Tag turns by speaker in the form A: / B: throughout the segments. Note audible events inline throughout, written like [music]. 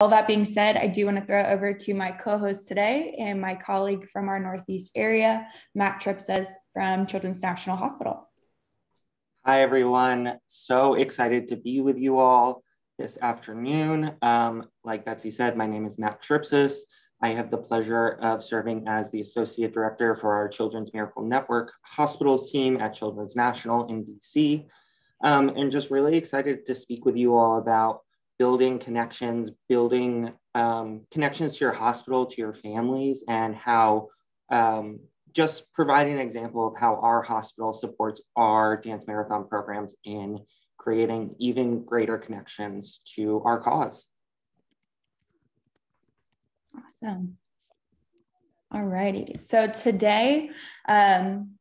A: All that being said, I do want to throw it over to my co-host today and my colleague from our Northeast area, Matt Tripses from Children's National Hospital.
B: Hi, everyone. So excited to be with you all this afternoon. Um, like Betsy said, my name is Matt Tripsis. I have the pleasure of serving as the Associate Director for our Children's Miracle Network Hospitals team at Children's National in DC. Um, and just really excited to speak with you all about building connections, building um, connections to your hospital, to your families, and how um, just providing an example of how our hospital supports our dance marathon programs in creating even greater connections to our cause.
A: Awesome. All righty. So today, um,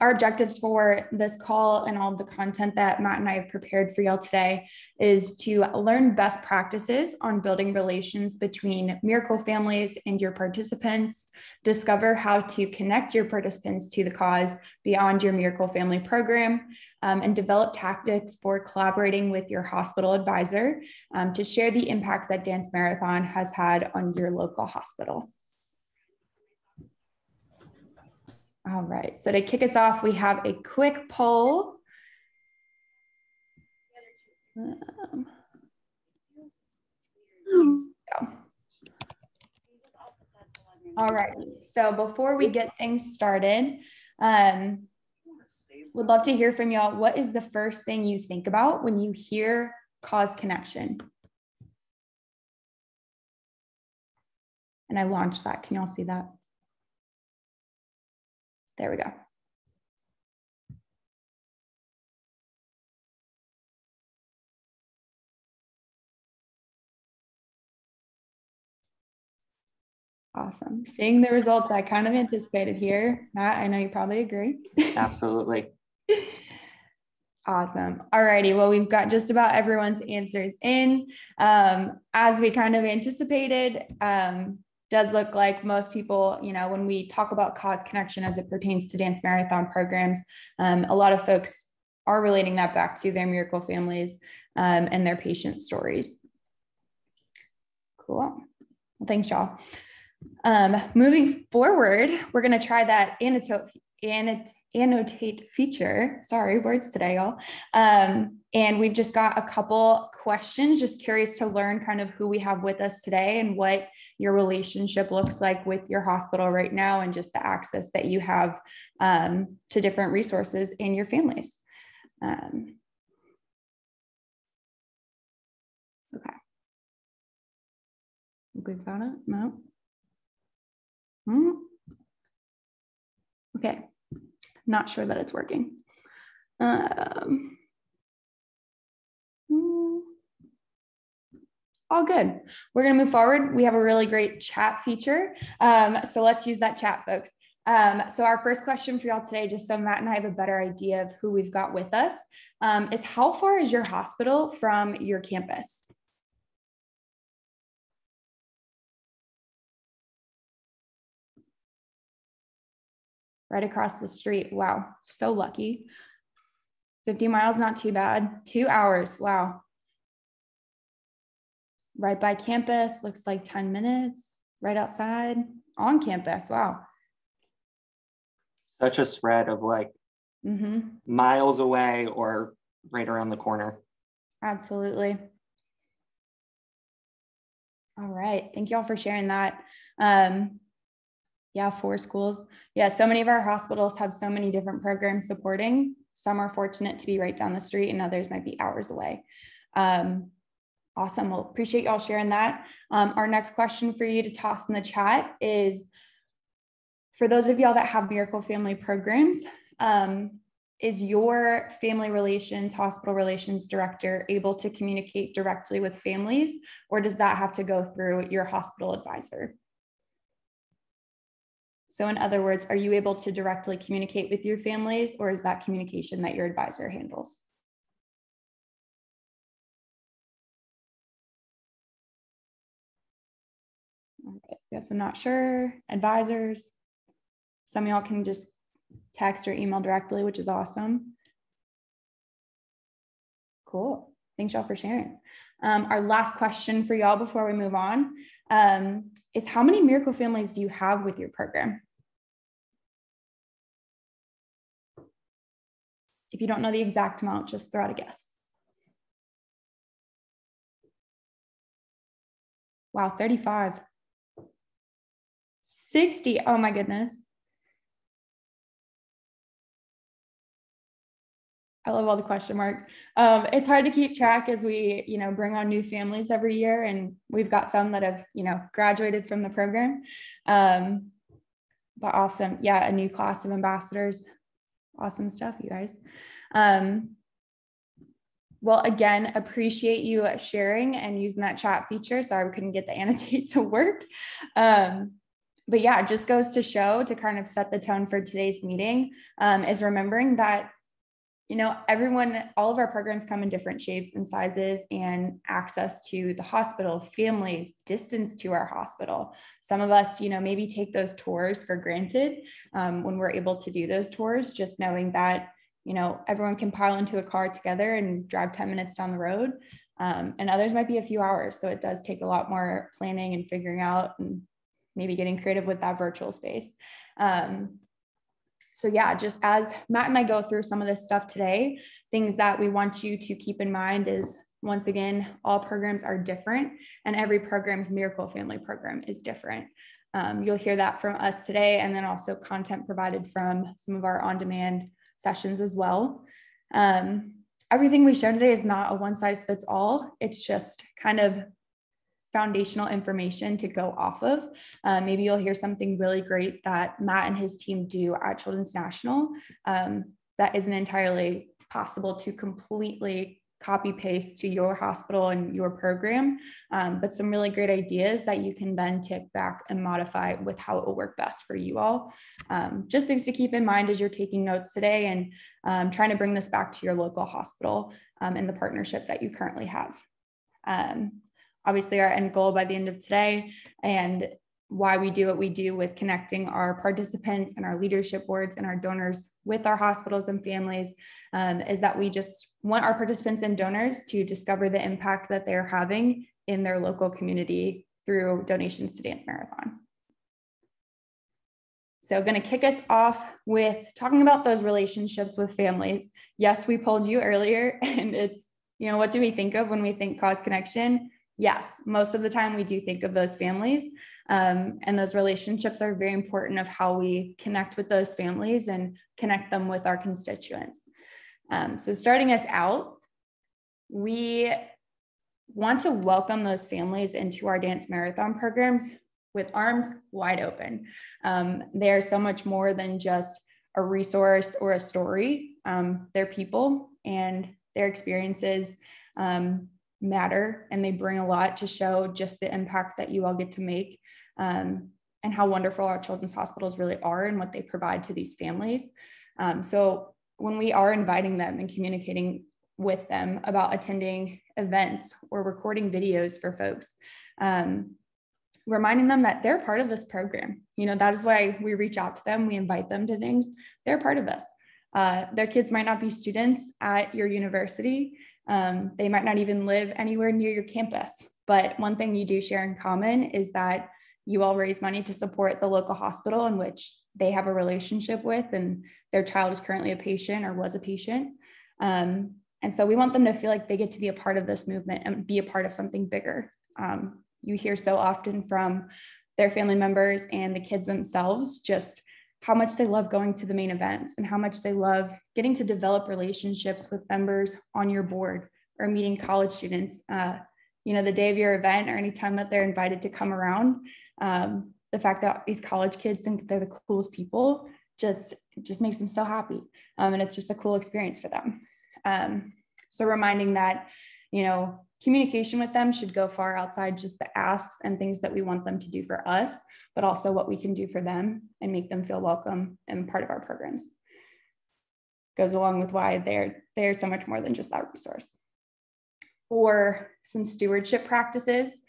A: our objectives for this call and all the content that Matt and I have prepared for y'all today is to learn best practices on building relations between Miracle families and your participants, discover how to connect your participants to the cause beyond your Miracle Family program, um, and develop tactics for collaborating with your hospital advisor um, to share the impact that Dance Marathon has had on your local hospital. All right, so to kick us off, we have a quick poll. Um, All right, so before we get things started, um, would love to hear from y'all. What is the first thing you think about when you hear cause connection? And I launched that. Can y'all see that? There we go. Awesome. Seeing the results I kind of anticipated here. Matt, I know you probably agree.
B: Absolutely. [laughs]
A: Awesome. All righty. Well, we've got just about everyone's answers in. Um, as we kind of anticipated, um, does look like most people, you know, when we talk about cause connection as it pertains to dance marathon programs, um, a lot of folks are relating that back to their miracle families um, and their patient stories. Cool. Well, thanks, y'all. Um, moving forward, we're going to try that annotate, annotate feature. Sorry, words today, y'all. Um, and we've just got a couple questions, just curious to learn kind of who we have with us today and what your relationship looks like with your hospital right now and just the access that you have um, to different resources in your families. Um, okay. We've got it? No? Hmm. Okay. Not sure that it's working. Um, hmm. all good. We're going to move forward. We have a really great chat feature. Um, so let's use that chat, folks. Um, so our first question for y'all today, just so Matt and I have a better idea of who we've got with us, um, is how far is your hospital from your campus? Right across the street. Wow, so lucky. 50 miles, not too bad. Two hours, wow. Right by campus, looks like 10 minutes, right outside on campus. Wow.
B: Such a spread of like mm-hmm. miles away or right around the corner.
A: Absolutely. All right. Thank you all for sharing that. Um, yeah, four schools. Yeah, so many of our hospitals have so many different programs supporting. Some are fortunate to be right down the street, and others might be hours away. Um, awesome. Well, appreciate y'all sharing that. Um, our next question for you to toss in the chat is for those of y'all that have Miracle Family programs, um, is your family relations, hospital relations director able to communicate directly with families, or does that have to go through your hospital advisor? So, in other words, are you able to directly communicate with your families, or is that communication that your advisor handles? All right, we have some not sure advisors. Some of y'all can just text or email directly, which is awesome. Cool. Thanks y'all for sharing. Um, our last question for y'all before we move on um, is how many miracle families do you have with your program? If you don't know the exact amount, just throw out a guess. Wow, 35. 60. Oh my goodness. I love all the question marks. Um, it's hard to keep track as we, you know, bring on new families every year, and we've got some that have, you know, graduated from the program. Um, but awesome, yeah, a new class of ambassadors. Awesome stuff, you guys. Um, well, again, appreciate you sharing and using that chat feature. Sorry we couldn't get the [laughs] annotate to work. Um, but yeah, it just goes to show to kind of set the tone for today's meeting um, is remembering that you know, everyone, all of our programs come in different shapes and sizes and access to the hospital, families, distance to our hospital. Some of us, you know, maybe take those tours for granted um, when we're able to do those tours, just knowing that, you know, everyone can pile into a car together and drive 10 minutes down the road. Um, and others might be a few hours. So it does take a lot more planning and figuring out and maybe getting creative with that virtual space. Um, so yeah, just as Matt and I go through some of this stuff today, things that we want you to keep in mind is once again, all programs are different and every program's miracle family program is different. Um, you'll hear that from us today and then also content provided from some of our on-demand sessions as well. Um, everything we show today is not a one size fits all. It's just kind of foundational information to go off of. Um, maybe you'll hear something really great that Matt and his team do at Children's National um, that isn't entirely possible to completely copy paste to your hospital and your program, um, but some really great ideas that you can then take back and modify with how it will work best for you all. Um, just things to keep in mind as you're taking notes today and um, trying to bring this back to your local hospital um, and the partnership that you currently have. Obviously our end goal by the end of today and why we do what we do with connecting our participants and our leadership boards and our donors with our hospitals and families um, is that we just want our participants and donors to discover the impact that they're having in their local community through donations to Dance Marathon. So going to kick us off with talking about those relationships with families. Yes, we pulled you earlier [laughs] and it's, you know, what do we think of when we think cause connection? Yes, most of the time we do think of those families. Um, and those relationships are very important of how we connect with those families and connect them with our constituents. Um, so starting us out, we want to welcome those families into our dance marathon programs with arms wide open. Um, they're so much more than just a resource or a story. Um, they're people and their experiences um, matter and they bring a lot to show just the impact that you all get to make um, and how wonderful our children's hospitals really are and what they provide to these families. Um, so when we are inviting them and communicating with them about attending events or recording videos for folks, um, reminding them that they're part of this program. You know, that is why we reach out to them, we invite them to things. They're part of this. Uh, their kids might not be students at your university, um, they might not even live anywhere near your campus. But one thing you do share in common is that you all raise money to support the local hospital in which they have a relationship with, and their child is currently a patient or was a patient. Um, and so we want them to feel like they get to be a part of this movement and be a part of something bigger. Um, you hear so often from their family members and the kids themselves just how much they love going to the main events and how much they love getting to develop relationships with members on your board or meeting college students. Uh, you know, the day of your event or anytime that they're invited to come around, um, the fact that these college kids think they're the coolest people just just makes them so happy, um, and it's just a cool experience for them. Um, so reminding that, you know, communication with them should go far outside just the asks and things that we want them to do for us, but also what we can do for them and make them feel welcome and part of our programs. Goes along with why they're they're so much more than just that resource. Or some stewardship practices.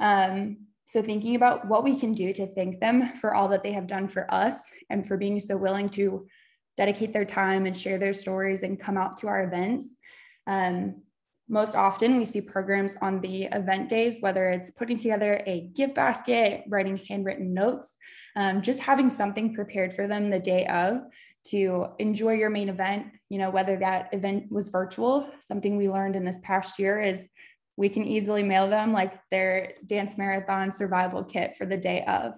A: Um, so thinking about what we can do to thank them for all that they have done for us and for being so willing to dedicate their time and share their stories and come out to our events. Um, most often we see programs on the event days, whether it's putting together a gift basket, writing handwritten notes, um, just having something prepared for them the day of to enjoy your main event, you know, whether that event was virtual, something we learned in this past year is we can easily mail them like their dance marathon survival kit for the day of.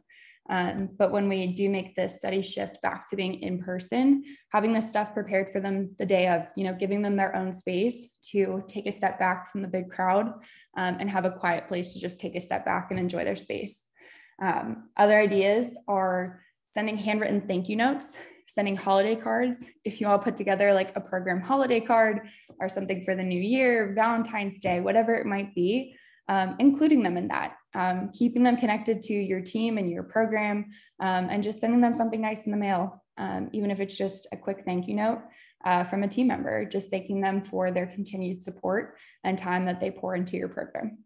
A: Um, but when we do make this study shift back to being in person, having this stuff prepared for them the day of, you know, giving them their own space to take a step back from the big crowd um, and have a quiet place to just take a step back and enjoy their space. Um, other ideas are sending handwritten thank you notes, sending holiday cards. If you all put together like a program holiday card or something for the new year, Valentine's Day, whatever it might be, um, including them in that, um, keeping them connected to your team and your program, um, and just sending them something nice in the mail, um, even if it's just a quick thank you note uh, from a team member, just thanking them for their continued support and time that they pour into your program.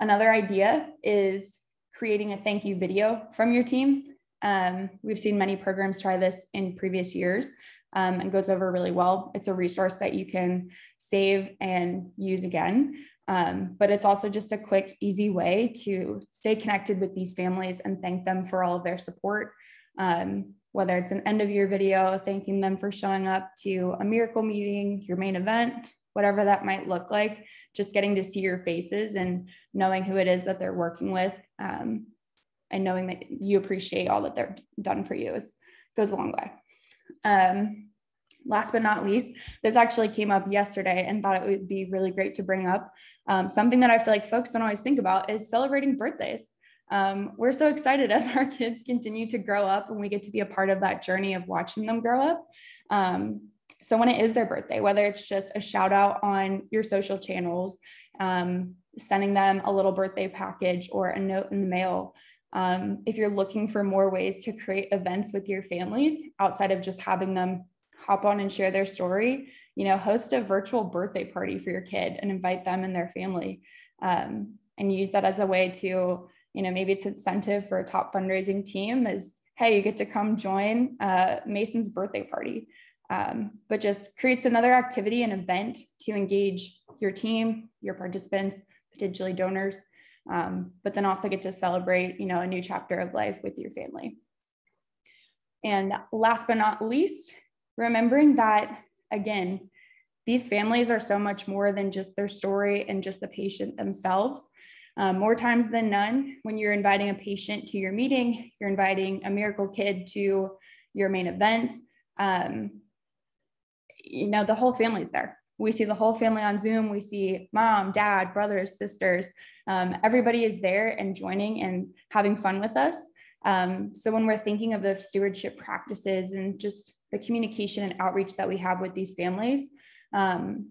A: Another idea is creating a thank you video from your team. Um, we've seen many programs try this in previous years um, and goes over really well. It's a resource that you can save and use again. Um, but it's also just a quick, easy way to stay connected with these families and thank them for all of their support. Um, whether it's an end of year video, thanking them for showing up to a miracle meeting, your main event, whatever that might look like, just getting to see your faces and knowing who it is that they're working with um, and knowing that you appreciate all that they're done for you is, goes a long way. Um, last but not least, this actually came up yesterday and thought it would be really great to bring up. Um, something that I feel like folks don't always think about is celebrating birthdays. Um, we're so excited [laughs] as our kids continue to grow up and we get to be a part of that journey of watching them grow up. Um, so when it is their birthday, whether it's just a shout out on your social channels, um, sending them a little birthday package or a note in the mail, um, if you're looking for more ways to create events with your families outside of just having them hop on and share their story you know host a virtual birthday party for your kid and invite them and their family um, and use that as a way to you know maybe it's incentive for a top fundraising team is hey you get to come join uh, mason's birthday party. Um, but just creates another activity and event to engage your team your participants potentially donors um, but then also get to celebrate you know a new chapter of life with your family and last but not least remembering that, again, these families are so much more than just their story and just the patient themselves. Um, more times than none, when you're inviting a patient to your meeting, you're inviting a miracle kid to your main event. Um, you know, the whole family's there. We see the whole family on Zoom. We see mom, dad, brothers, sisters. Um, everybody is there and joining and having fun with us. Um, so when we're thinking of the stewardship practices and just the communication and outreach that we have with these families, um,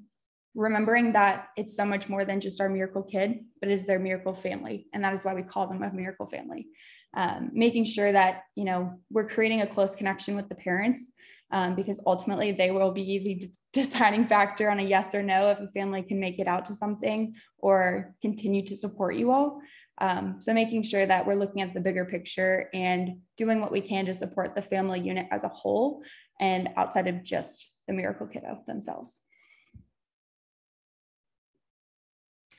A: remembering that it's so much more than just our miracle kid, but is their miracle family. And that is why we call them a miracle family. Um, making sure that, you know, we're creating a close connection with the parents um, because ultimately they will be the [laughs] deciding factor on a yes or no if a family can make it out to something or continue to support you all. Um, so making sure that we're looking at the bigger picture and doing what we can to support the family unit as a whole and outside of just the miracle kiddo themselves.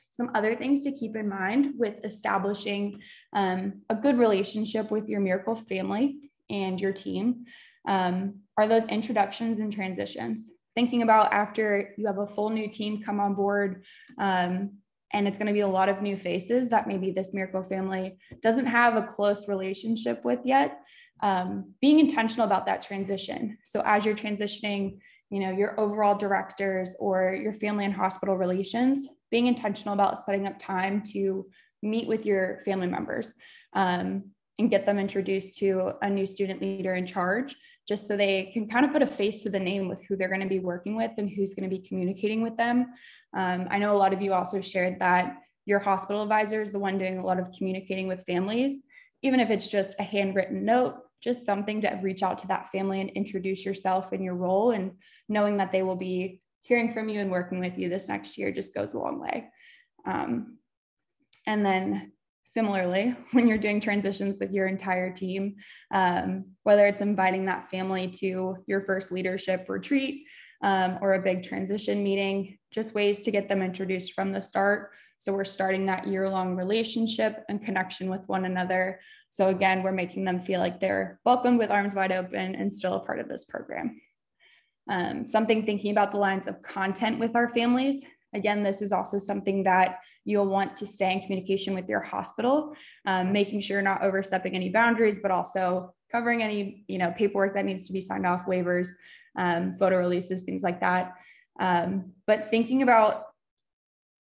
A: Some other things to keep in mind with establishing um, a good relationship with your miracle family and your team um, are those introductions and transitions. Thinking about after you have a full new team come on board, um, and it's going to be a lot of new faces that maybe this miracle family doesn't have a close relationship with yet. Um, being intentional about that transition. So as you're transitioning you know your overall directors or your family and hospital relations being intentional about setting up time to meet with your family members um, and get them introduced to a new student leader in charge just so they can kind of put a face to the name with who they're going to be working with and who's going to be communicating with them um, I know a lot of you also shared that your hospital advisor is the one doing a lot of communicating with families, even if it's just a handwritten note, just something to reach out to that family and introduce yourself and your role and knowing that they will be hearing from you and working with you this next year just goes a long way. Um, and then similarly, [laughs] when you're doing transitions with your entire team, um, whether it's inviting that family to your first leadership retreat, um, or a big transition meeting, just ways to get them introduced from the start. So we're starting that year long relationship and connection with one another. So again, we're making them feel like they're welcomed with arms wide open and still a part of this program. Um, something thinking about the lines of content with our families. Again, this is also something that you'll want to stay in communication with your hospital, um, making sure you're not overstepping any boundaries, but also covering any you know paperwork that needs to be signed off, waivers, um, photo releases, things like that. Um, but thinking about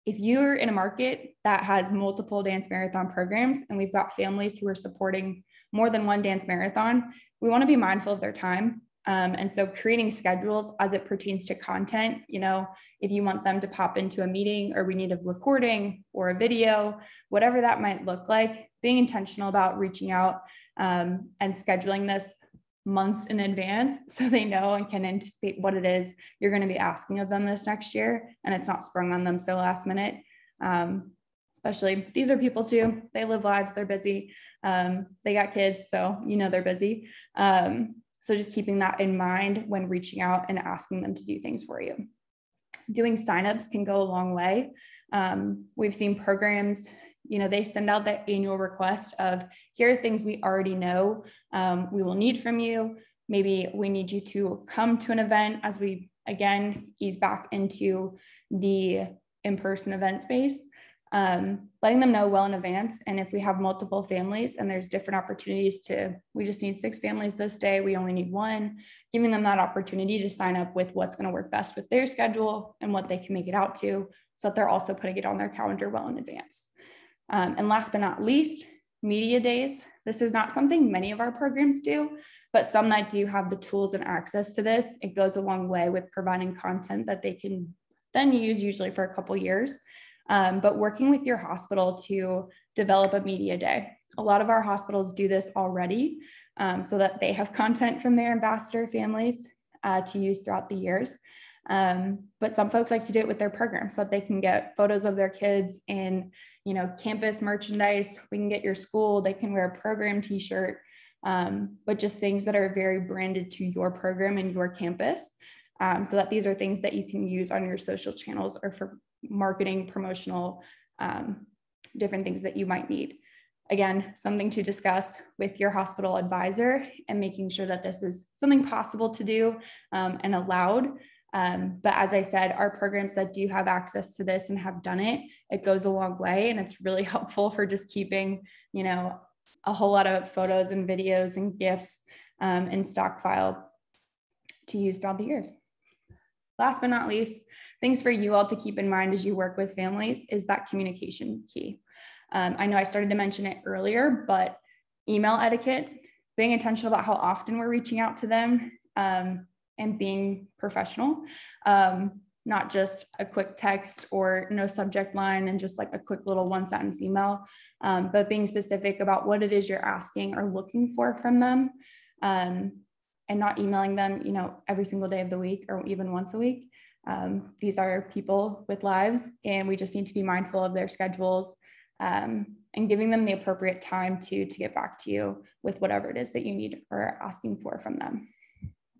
A: if you're in a market that has multiple dance marathon programs and we've got families who are supporting more than one dance marathon, we want to be mindful of their time. Um, and so creating schedules as it pertains to content, you know, if you want them to pop into a meeting or we need a recording or a video, whatever that might look like, being intentional about reaching out um, and scheduling this months in advance [laughs] so they know and can anticipate what it is you're going to be asking of them this next year and it's not sprung on them so last minute. Um, especially these are people too. They live lives. They're busy. Um, they got kids so you know they're busy. Um, so just keeping that in mind when reaching out and asking them to do things for you doing signups can go a long way um, we've seen programs you know, they send out that annual request of here are things we already know um, we will need from you. Maybe we need you to come to an event as we again ease back into the in-person event space. Um, letting them know well in advance. And if we have multiple families and there's different opportunities to, we just need six families this day, we only need one, giving them that opportunity to sign up with what's going to work best with their schedule and what they can make it out to, so that they're also putting it on their calendar well in advance. Um, and last but not least, media days. This is not something many of our programs do, but some that do have the tools and access to this, it goes a long way with providing content that they can then use usually for a couple years. Um, but working with your hospital to develop a media day. A lot of our hospitals do this already um, so that they have [laughs] content from their ambassador families uh, to use throughout the years. Um, but some folks like to do it with their program so that they can get photos of their kids in you know, campus merchandise. We can get your school, they can wear a program t-shirt, um, but just things that are very branded to your program and your campus. Um, so that these are things that you can use on your social channels or for marketing, promotional, um, different things that you might need. Again, something to discuss with your hospital advisor and making sure that this is something possible to do um, and allowed um, but as I said, our programs that do have access to this and have done it, it goes a long way. And it's really [laughs] helpful for just keeping, you know, a whole lot of photos and videos and gifts um, in stock file to use throughout the years. Last but not least, things for you all to keep in mind as you work with families is that communication key. Um, I know I started to mention it earlier, but email etiquette, being intentional about how often we're reaching out to them, um, and being professional, um, not just a quick text or no subject line and just like a quick little one sentence email, um, but being specific about what it is you're asking or looking for from them. Um, and not emailing them, you know, every single day of the week or even once a week. Um, these are people with lives, and we just need to be mindful of their schedules um, and giving them the appropriate time to to get back to you with whatever it is that you need or asking for from them.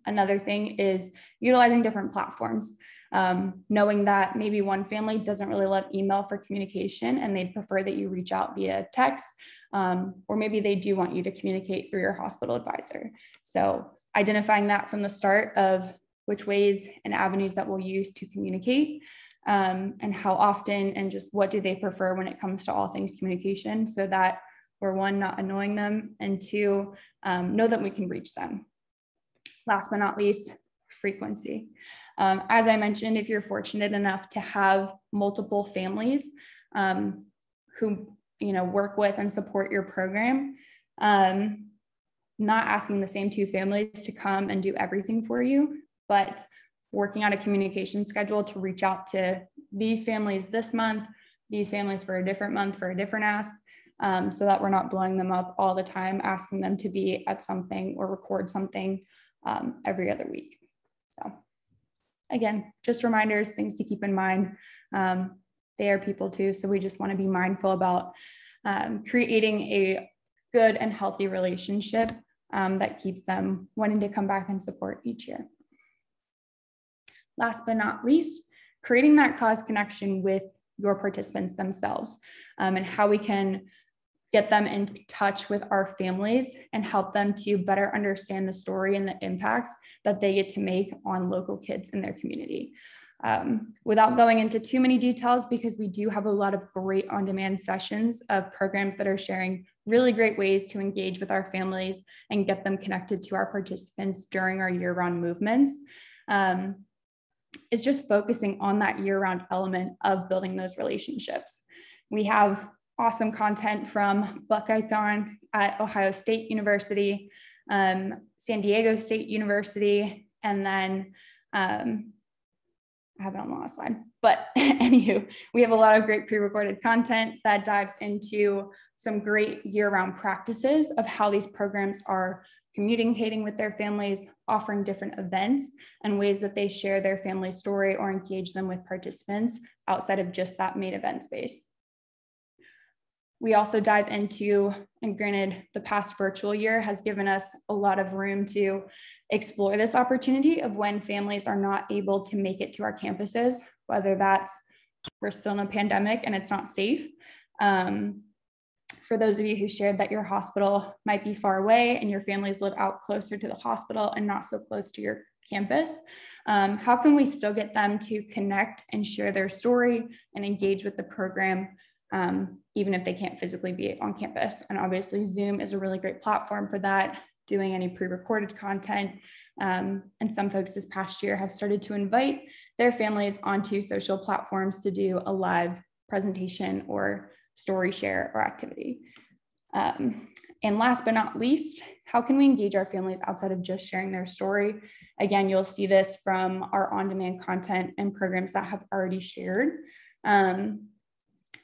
A: Another thing is utilizing different platforms. Um, knowing that maybe one family doesn't really love email for communication and they'd prefer that you reach out via text, um, or maybe they do want you to communicate through your hospital advisor. So identifying that from the start of which ways and avenues that we'll use to communicate um, and how often and just what do they prefer when it comes to all things communication so that we're one, not annoying them, and two, um, know that we can reach them last but not least, frequency. Um, as I mentioned, if you're fortunate enough to have multiple families um, who you know work with and support your program, um, not asking the same two families to come and do everything for you, but working out a communication schedule to reach out to these families this month, these families for a different month for a different ask, um, so that we're not blowing them up all the time, asking them to be at something or record something um, every other week. So again, just reminders, things to keep in mind. Um, they are people too, so we just want to be mindful about um, creating a good and healthy relationship um, that keeps them wanting to come back and support each year. Last but not least, creating that cause connection with your participants themselves um, and how we can get them in touch with our families and help them to better understand the story and the impact that they get to make on local kids in their community. Um, without going into too many details, because we do have a lot of great on demand sessions of programs that are sharing really great ways to engage with our families and get them connected to our participants during our year round movements. Um, it's just focusing on that year round element of building those relationships. We have awesome content from Buckeyethon at Ohio State University, um, San Diego State University, and then um, I have it on the last slide. But [laughs] anywho, we have a lot of great pre-recorded content that dives into some great year-round practices of how these programs are communicating with their families, offering different events and ways that they share their family story or engage them with participants outside of just that main event space. We also dive into, and granted, the past virtual year has given us a lot of room to explore this opportunity of when families are not able to make it to our campuses, whether that's we're still in a pandemic and it's not safe. Um, for those of you who shared that your hospital might be far away and your families live out closer to the hospital and not so close to your campus, um, how can we still get them to connect and share their story and engage with the program um, even if they can't physically be on campus. And obviously, Zoom is a really great platform for that, doing any pre recorded content. Um, and some folks this past year have started to invite their families onto social platforms to do a live presentation or story share or activity. Um, and last but not least, how can we engage our families outside of just sharing their story? Again, you'll see this from our on demand content and programs that have already shared. Um,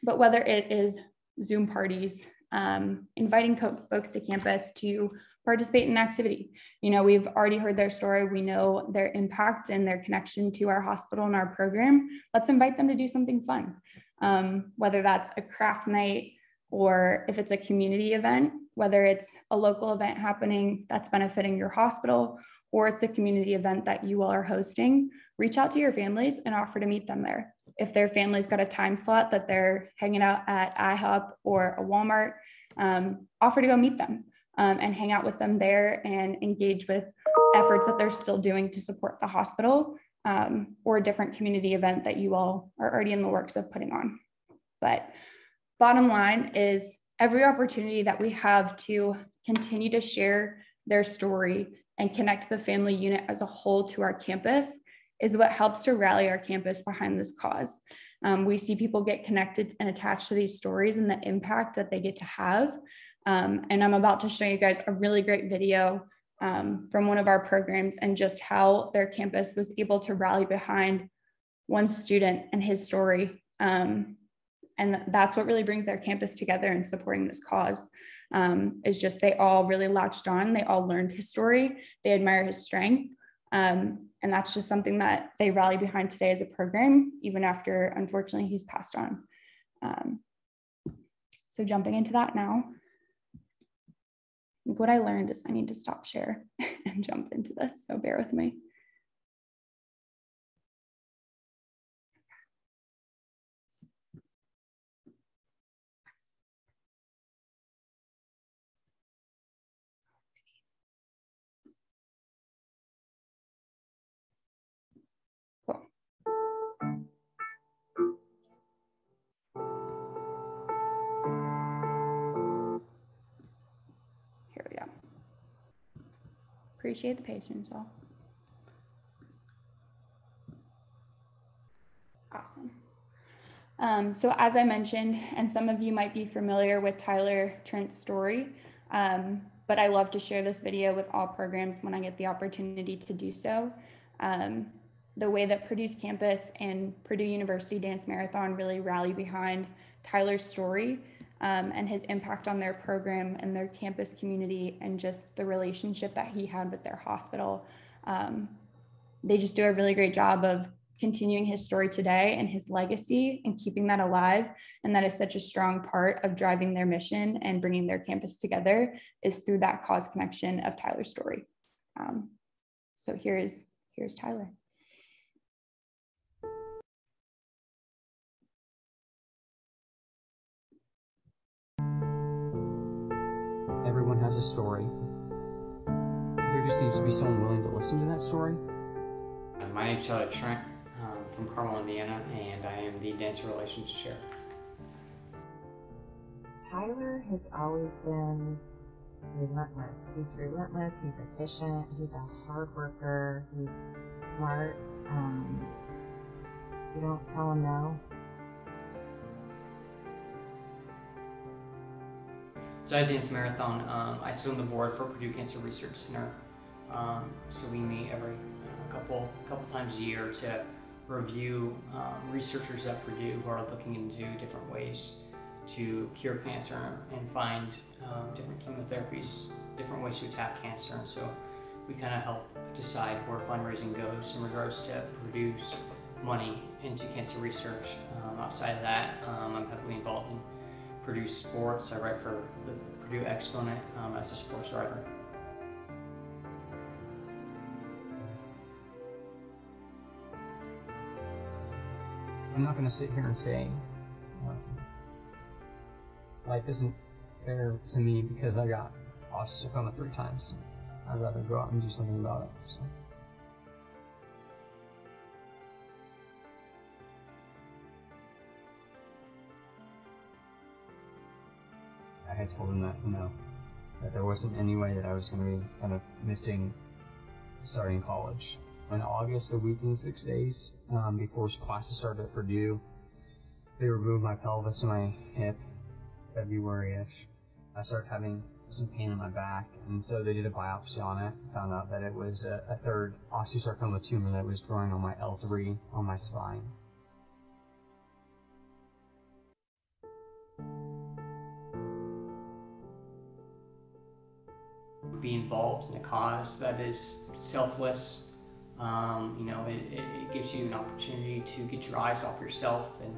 A: but whether it is Zoom parties, um, inviting folks to campus to participate in activity. You know, we've already heard their story. We know their impact and their connection to our hospital and our program. Let's invite them to do something fun, um, whether that's a craft night or if it's a community event, whether it's a local event happening that's benefiting your hospital or it's a community event that you all are hosting, reach out to your families and offer to meet them there if their family's got a time slot that they're hanging out at IHOP or a Walmart, um, offer to go meet them um, and hang out with them there and engage with efforts that they're still doing to support the hospital um, or a different community event that you all are already in the works of putting on. But bottom line is every opportunity that we have to continue to share their story and connect the family unit as a whole to our campus is what helps to rally our campus behind this cause. Um, we see people get connected and attached to these stories and the impact that they get to have. Um, and I'm about to show you guys a really great video um, from one of our programs and just how their campus was able to rally behind one student and his story. Um, and that's what really brings their campus together in supporting this cause um, is just they all really latched on. They all learned his story. They admire his strength. Um, and that's just something that they rally behind today as a program, even after, unfortunately, he's passed on. Um, so jumping into that now, what I learned is I need to stop share [laughs] and jump into this, so bear with me. Appreciate the patience all. Awesome. Um, so as I mentioned, and some of you might be familiar with Tyler Trent's story, um, but I love to share this video with all programs when I get the opportunity to do so. Um, the way that Purdue's campus and Purdue University Dance Marathon really rally behind Tyler's story um, and his impact on their program and their campus community and just the relationship that he had with their hospital. Um, they just do a really great job of continuing his story today and his legacy and keeping that alive. And that is such a strong part of driving their mission and bringing their campus together is through that cause connection of Tyler's story. Um, so here's here's Tyler.
C: Has a story. There just needs to be someone willing to listen to that story.
D: My name is Tyler Trent um, from Carmel, Indiana, and I am the Dancer Relations Chair.
E: Tyler has always been relentless. He's relentless, he's efficient, he's a hard worker, he's smart. Um, you don't tell him no.
D: So I dance marathon. Um, I sit on the board for Purdue Cancer Research Center. Um, so we meet every uh, couple couple times a year to review um, researchers at Purdue who are looking into different ways to cure cancer and find um, different chemotherapies, different ways to attack cancer. And so we kind of help decide where fundraising goes in regards to produce money into cancer research. Um, outside of that, um, I'm heavily involved in Purdue sports. I write for the Purdue Exponent um, as a sports writer.
C: I'm not going to sit here and say um, life isn't fair to me because I got osteosarcoma three times. I'd rather go out and do something about it. So. I told him that, you know, that there wasn't any way that I was going to be kind of missing starting college. In August, a week and six days um, before classes started at Purdue, they removed my pelvis and my hip, February-ish. I started having some pain in my back, and so they did a biopsy on it. Found out that it was a, a third osteosarcoma tumor that was growing on my L3 on my spine.
D: Be involved in a cause that is selfless. Um, you know, it, it gives you an opportunity to get your eyes off yourself and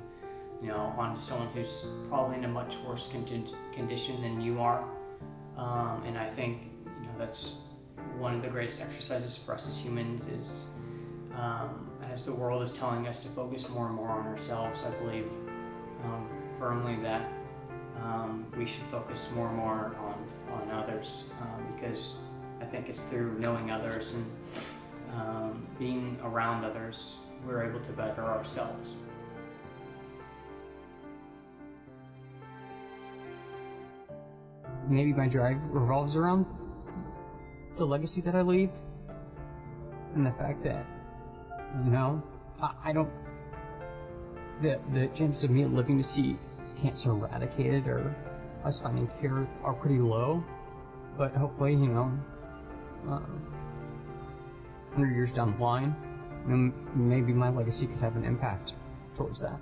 D: you know onto someone who's probably in a much worse condition than you are. Um, and I think you know that's one of the greatest exercises for us as humans is um, as the world is telling us to focus more and more on ourselves. I believe um, firmly that um, we should focus more and more on on others um, because I think it's through knowing others and um, being around others we're able to better ourselves.
C: maybe my drive revolves around the legacy that I leave and the fact that, you know, I, I don't. The, the chances of me living to see cancer eradicated or us finding cure are pretty low, but hopefully, you know, um, 100 years down the line, you know, maybe my legacy could have an impact towards that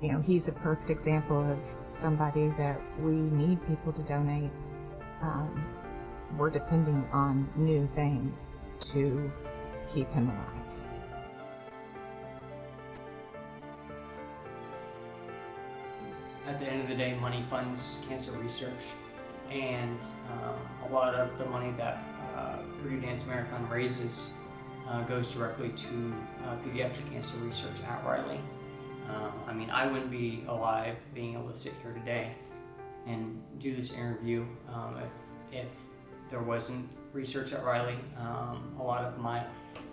E: you know, he's a perfect example of somebody that we need people to donate. Um, we're depending on new things to keep him alive.
D: At the end of the day, money funds cancer research, and um, a lot of the money that uh, Purdue Dance Marathon raises uh, goes directly to uh, pediatric cancer research at Riley. Um, I mean, I wouldn't be alive being able to sit here today and do this interview um, if, if there wasn't research at Riley. Um, a lot of my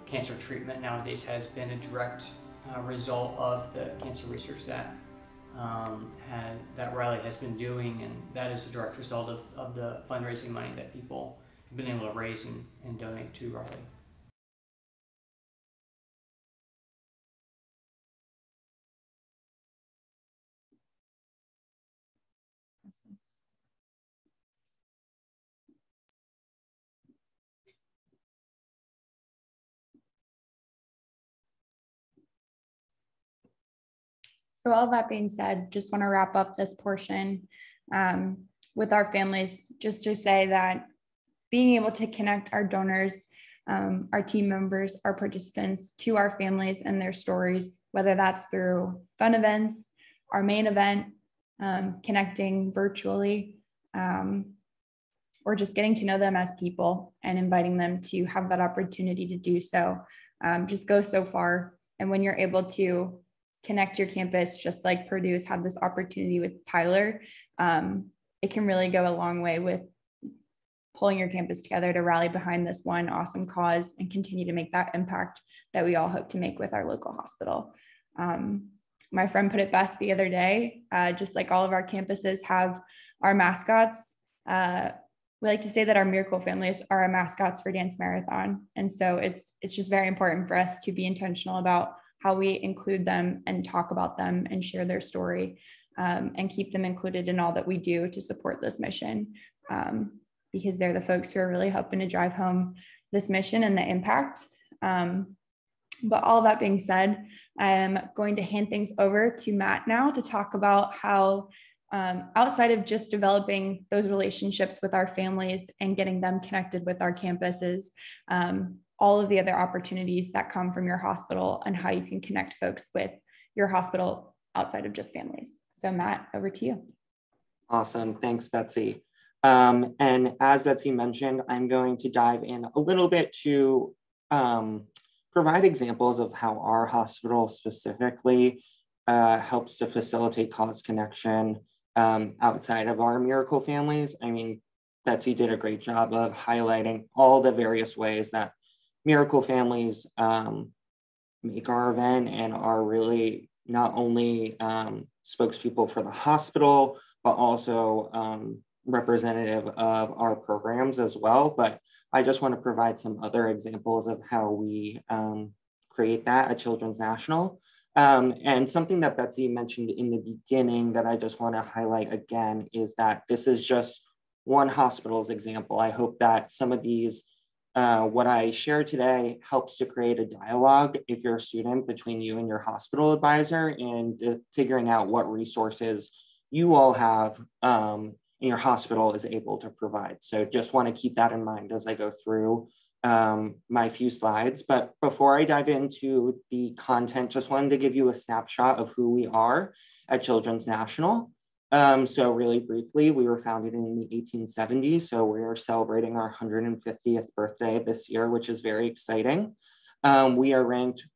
D: cancer treatment nowadays has been a direct uh, result of the cancer research that um, had, that Riley has been doing, and that is a direct result of, of the fundraising money that people have been able to raise and, and donate to Riley.
A: So all that being said, just want to wrap up this portion um, with our families, just to say that being able to connect our donors, um, our team members, our participants to our families and their stories, whether that's through fun events, our main event, um, connecting virtually, um, or just getting to know them as people and inviting them to have that opportunity to do so um, just go so far. And when you're able to connect your campus, just like Purdue's had this opportunity with Tyler, um, it can really go a long way with pulling your campus together to rally behind this one awesome cause and continue to make that impact that we all hope to make with our local hospital. Um, my friend put it best the other day, uh, just like all of our campuses have our mascots. Uh, we like to say that our miracle families are our mascots for dance marathon and so it's it's just very important for us to be intentional about how we include them and talk about them and share their story um, and keep them included in all that we do to support this mission um, because they're the folks who are really helping to drive home this mission and the impact. Um, but all that being said i am going to hand things over to matt now to talk about how um, outside of just developing those relationships with our families and getting them connected with our campuses, um, all of the other opportunities that come from your hospital and how you can connect folks with your hospital outside of just families. So, Matt, over to you.
B: Awesome. Thanks, Betsy. Um, and as Betsy mentioned, I'm going to dive in a little bit to um, provide examples of how our hospital specifically uh, helps to facilitate cause connection um, outside of our miracle families. I mean, Betsy did a great job of highlighting all the various ways that miracle families um, make our event and are really not only um, spokespeople for the hospital, but also um, representative of our programs as well. But I just want to provide some other examples of how we um, create that at Children's National. Um, and something that Betsy mentioned in the beginning that I just want to highlight again is that this is just one hospital's example. I hope that some of these, uh, what I share today helps to create a dialogue if you're a student between you and your hospital advisor and uh, figuring out what resources you all have um, and your hospital is able to provide. So just want to keep that in mind as I go through um, my few slides. But before I dive into the content, just wanted to give you a snapshot of who we are at Children's National. Um, so really briefly, we were founded in the 1870s. So we are celebrating our 150th birthday this year, which is very exciting. Um, we are ranked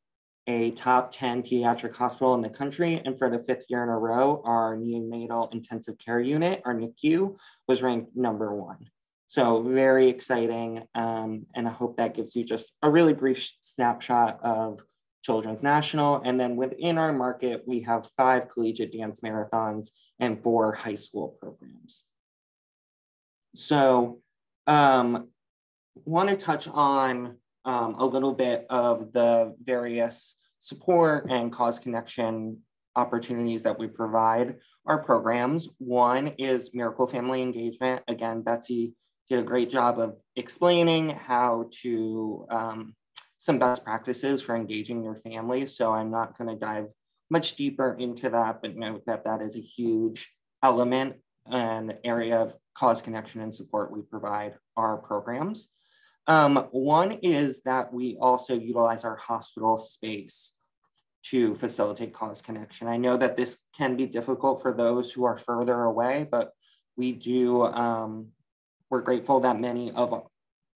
B: a top 10 pediatric hospital in the country. And for the fifth year in a row, our neonatal intensive care unit, our NICU, was ranked number one. So very exciting. Um, and I hope that gives you just a really brief snapshot of Children's National. And then within our market, we have five collegiate dance marathons and four high school programs. So um, want to touch on um, a little bit of the various support and cause connection opportunities that we provide our programs. One is Miracle Family Engagement. Again, Betsy did a great job of explaining how to um, some best practices for engaging your family. So I'm not going to dive much deeper into that, but note that that is a huge element and area of cause connection and support we provide our programs. Um, one is that we also utilize our hospital space to facilitate cause connection. I know that this can be difficult for those who are further away, but we do um, we're grateful that many of,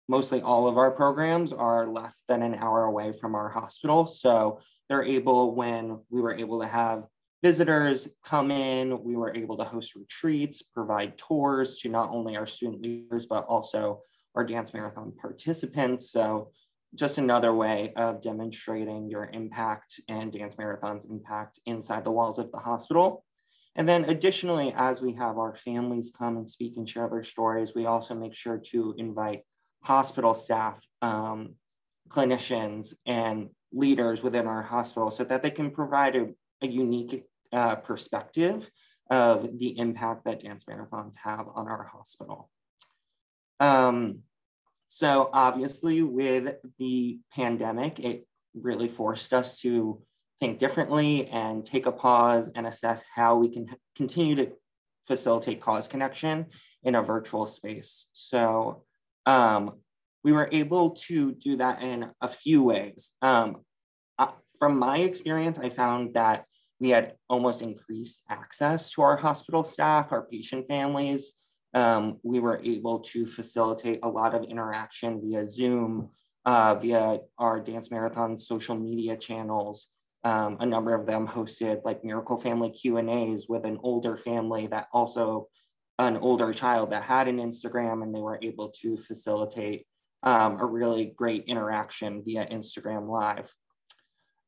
B: mostly all of our programs are less than an hour away from our hospital. So they're able, when we were able to have visitors come in, we were able to host retreats, provide tours to not only our student leaders, but also our dance marathon participants. So just another way of demonstrating your impact and dance marathon's impact inside the walls of the hospital. And then additionally, as we have our families come and speak and share their stories, we also make sure to invite hospital staff, um, clinicians, and leaders within our hospital so that they can provide a, a unique uh, perspective of the impact that dance marathons have on our hospital. Um, so obviously with the pandemic, it really forced us to think differently and take a pause and assess how we can continue to facilitate cause connection in a virtual space. So um, we were able to do that in a few ways. Um, uh, from my experience, I found that we had almost increased access to our hospital staff, our patient families. Um, we were able to facilitate a lot of interaction via Zoom, uh, via our Dance Marathon social media channels, um, a number of them hosted like Miracle Family Q and A's with an older family that also an older child that had an Instagram and they were able to facilitate um, a really great interaction via Instagram Live.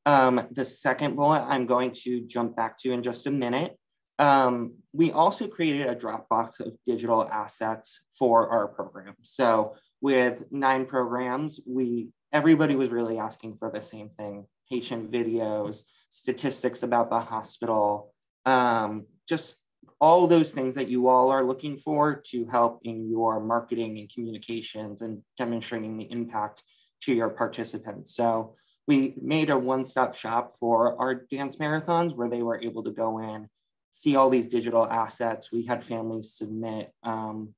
B: Um, the second bullet I'm going to jump back to in just a minute. Um, we also created a Dropbox of digital assets for our program. So with nine programs, we everybody was really asking for the same thing, patient videos, statistics about the hospital, um, just all those things that you all are looking for to help in your marketing and communications and demonstrating the impact to your participants. So we made a one-stop shop for our dance marathons where they were able to go in, see all these digital assets. We had families submit um,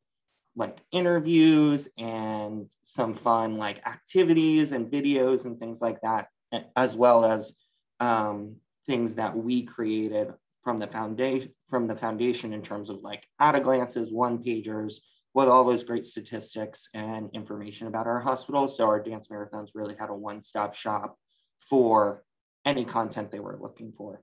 B: like interviews and some fun like activities and videos and things like that, as well as um, things that we created from the foundation from the foundation in terms of like at a glances, one pagers with all those great statistics and information about our hospital. So our dance marathons really had a one-stop shop for any content they were looking for.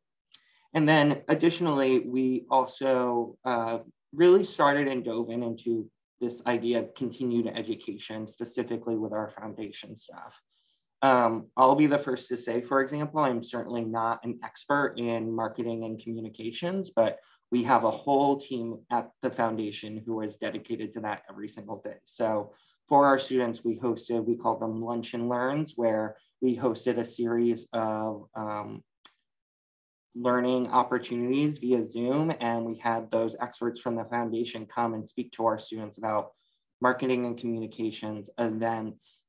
B: And then additionally, we also uh, really started and dove in into this idea of continued education, specifically with our foundation staff. Um, I'll be the first to say, for example, I'm certainly not an expert in marketing and communications, but we have a whole team at the foundation who is dedicated to that every single day. So for our students, we hosted, we call them lunch and learns, where we hosted a series of um, learning opportunities via Zoom. And we had those experts from the foundation come and speak to our students about marketing and communications, events,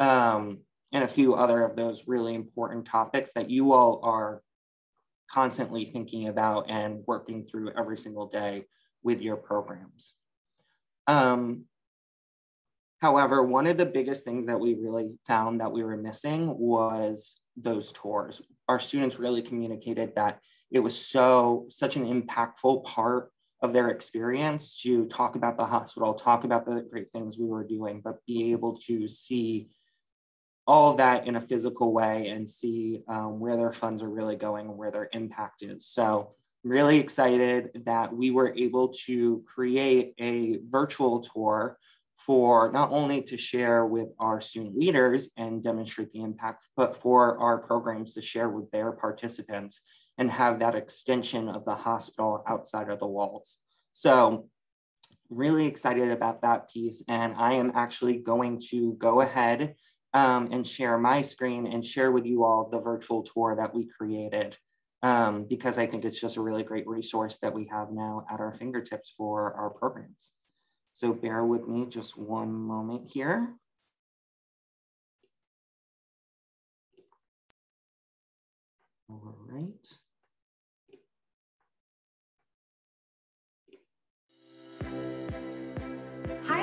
B: um, and a few other of those really important topics that you all are constantly thinking about and working through every single day with your programs. Um, however, one of the biggest things that we really found that we were missing was those tours. Our students really communicated that it was so such an impactful part of their experience to talk about the hospital, talk about the great things we were doing, but be able to see all of that in a physical way and see um, where their funds are really going and where their impact is. So I'm really excited that we were able to create a virtual tour for not only to share with our student leaders and demonstrate the impact, but for our programs to share with their participants and have that extension of the hospital outside of the walls. So really excited about that piece. And I am actually going to go ahead um, and share my screen and share with you all the virtual tour that we created um, because I think it's just a really great resource that we have now at our fingertips for our programs. So bear with me just one moment here. All right.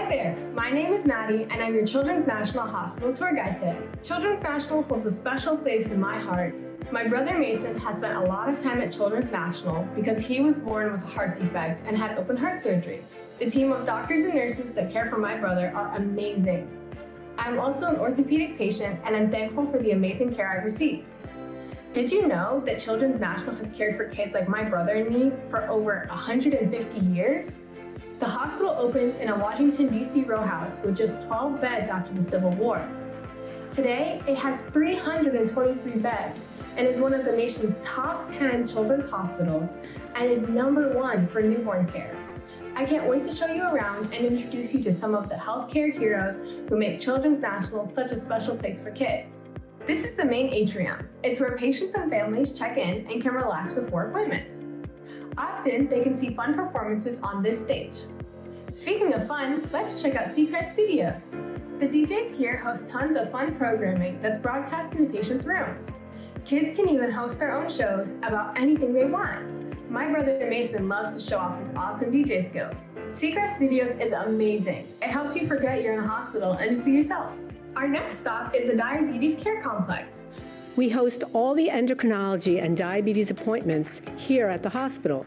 F: There, my name is Maddie and I'm your Children's National Hospital tour guide today. Children's National holds a special place in my heart. My brother Mason has spent a lot of time at Children's National because he was born with a heart defect and had open heart surgery. The team of doctors and nurses that care for my brother are amazing. I'm also an orthopedic patient and I'm thankful for the amazing care I've received. Did you know that Children's National has cared for kids like my brother and me for over 150 years? The hospital opened in a Washington, D.C. row house with just 12 beds after the Civil War. Today, it has 323 beds and is one of the nation's top 10 children's hospitals and is number one for newborn care. I can't wait to show you around and introduce you to some of the healthcare heroes who make Children's National such a special place for kids. This is the main atrium. It's where patients and families check in and can relax before appointments. Often, they can see fun performances on this stage. Speaking of fun, let's check out Seacrest Studios. The DJs here host tons of fun programming that's broadcast in the patients' rooms. Kids can even host their own shows about anything they want. My brother Mason loves to show off his awesome DJ skills. Seacrest Studios is amazing. It helps you forget you're in a hospital and just be yourself. Our next stop is the Diabetes Care Complex,
G: we host all the endocrinology and diabetes appointments here at the hospital.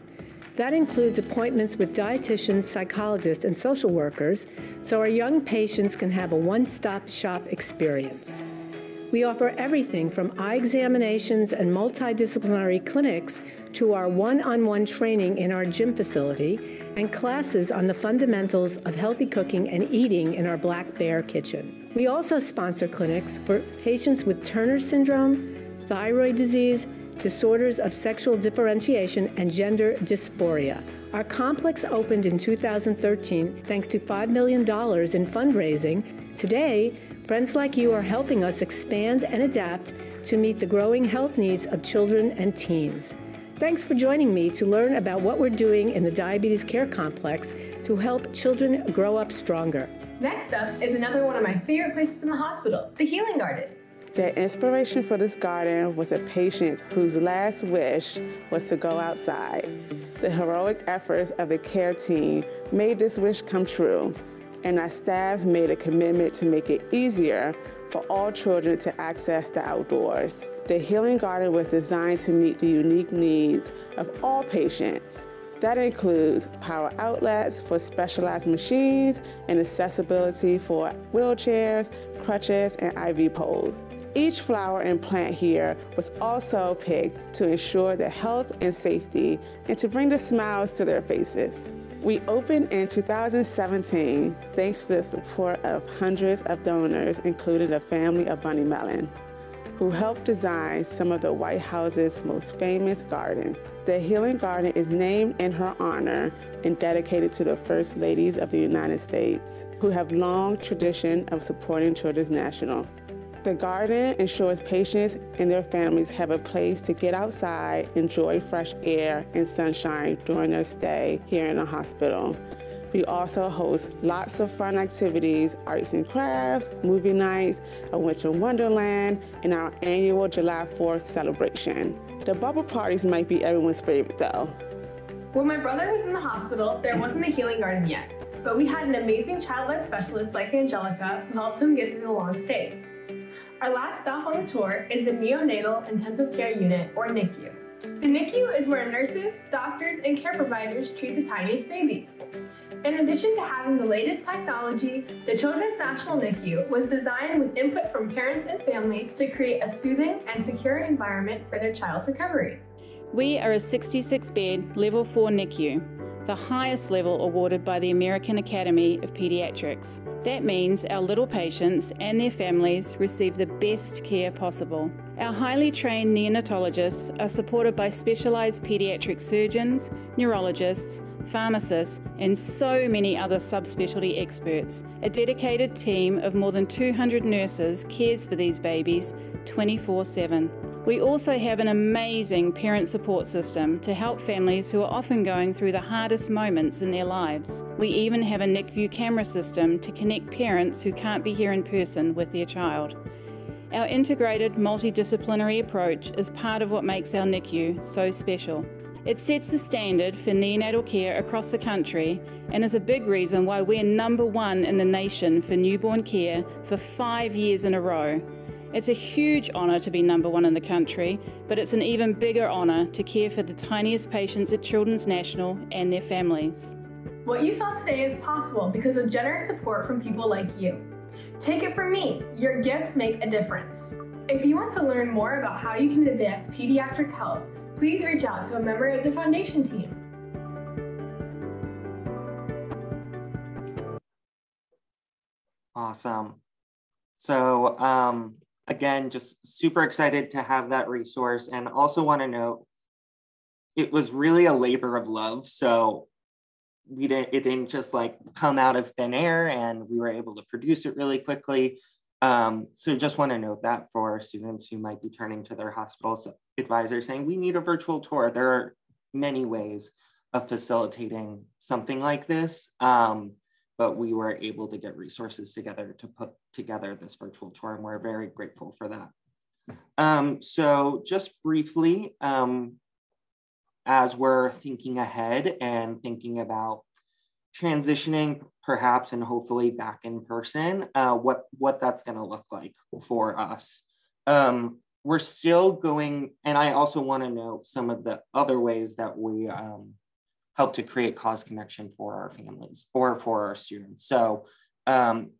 G: That includes appointments with dietitians, psychologists, and social workers so our young patients can have a one stop shop experience. We offer everything from eye examinations and multidisciplinary clinics to our one on one training in our gym facility and classes on the fundamentals of healthy cooking and eating in our Black Bear Kitchen. We also sponsor clinics for patients with Turner syndrome, thyroid disease, disorders of sexual differentiation, and gender dysphoria. Our complex opened in 2013 thanks to $5 million in fundraising. Today, friends like you are helping us expand and adapt to meet the growing health needs of children and teens. Thanks for joining me to learn about what we're doing in the Diabetes Care Complex to help children grow up stronger.
F: Next up is another one of my favorite places in the hospital, the Healing Garden.
H: The inspiration for this garden was a patient whose last wish was to go outside. The heroic efforts of the care team made this wish come true, and our staff made a commitment to make it easier for all children to access the outdoors. The Healing Garden was designed to meet the unique needs of all patients. That includes power outlets for specialized machines and accessibility for wheelchairs, crutches, and IV poles. Each flower and plant here was also picked to ensure their health and safety and to bring the smiles to their faces. We opened in 2017 thanks to the support of hundreds of donors, including the family of Bunny Mellon, who helped design some of the White House's most famous gardens. The Healing Garden is named in her honor and dedicated to the First Ladies of the United States, who have long tradition of supporting Children's National. The garden ensures patients and their families have a place to get outside, enjoy fresh air and sunshine during their stay here in the hospital. We also host lots of fun activities, arts and crafts, movie nights, a winter wonderland, and our annual July 4th celebration. The bubble parties might be everyone's favorite though.
F: When my brother was in the hospital, there wasn't a healing garden yet, but we had an amazing child life specialist like Angelica who helped him get through the long stays. Our last stop on the tour is the Neonatal Intensive Care Unit, or NICU. The NICU is where nurses, doctors, and care providers treat the tiniest babies. In addition to having the latest technology, the Children's National NICU was designed with input from parents and families to create a soothing and secure environment for their child's recovery.
I: We are a 66 bed Level 4 NICU the highest level awarded by the American Academy of Pediatrics. That means our little patients and their families receive the best care possible. Our highly trained neonatologists are supported by specialised paediatric surgeons, neurologists, pharmacists, and so many other subspecialty experts. A dedicated team of more than 200 nurses cares for these babies 24 7. We also have an amazing parent support system to help families who are often going through the hardest moments in their lives. We even have a NICView camera system to connect parents who can't be here in person with their child. Our integrated multidisciplinary approach is part of what makes our NICU so special. It sets the standard for neonatal care across the country and is a big reason why we're number one in the nation for newborn care for five years in a row it's a huge honour to be number one in the country, but it's an even bigger honour to care for the tiniest patients at Children's National and their families.
F: What you saw today is possible because of generous support from people like you. Take it from me, your gifts make a difference. If you want to learn more about how you can advance pediatric health, please reach out to a member of the foundation team.
B: Awesome. So, um, again, just super excited to have that resource and also want to note it was really a labor of love. So we didn't, it didn't just like come out of thin air and we were able to produce it really quickly. Um, so just want to note that for students who might be turning to their hospital advisor saying, we need a virtual tour. There are many ways of facilitating something like this. Um, but we were able to get resources together to put together this virtual tour and we're very grateful for that. Um, so just briefly, um, as we're thinking ahead and thinking about transitioning perhaps and hopefully back in person, uh, what, what that's gonna look like for us. Um, we're still going, and I also wanna note some of the other ways that we um, help to create cause connection for our families or for our students. So um,